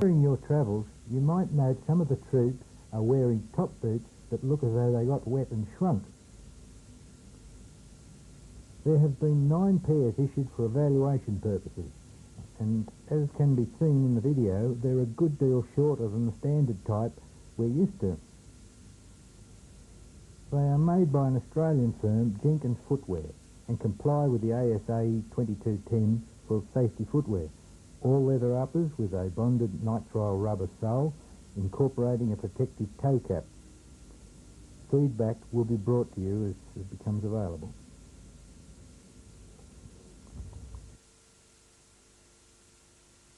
During your travels, you might note some of the troops are wearing top boots that look as though they got wet and shrunk. There have been nine pairs issued for evaluation purposes, and as can be seen in the video, they're a good deal shorter than the standard type we're used to. They are made by an Australian firm, Jenkins Footwear, and comply with the ASA 2210 for safety footwear. All leather uppers with a bonded nitrile rubber sole, incorporating a protective toe cap. Feedback will be brought to you as it becomes available.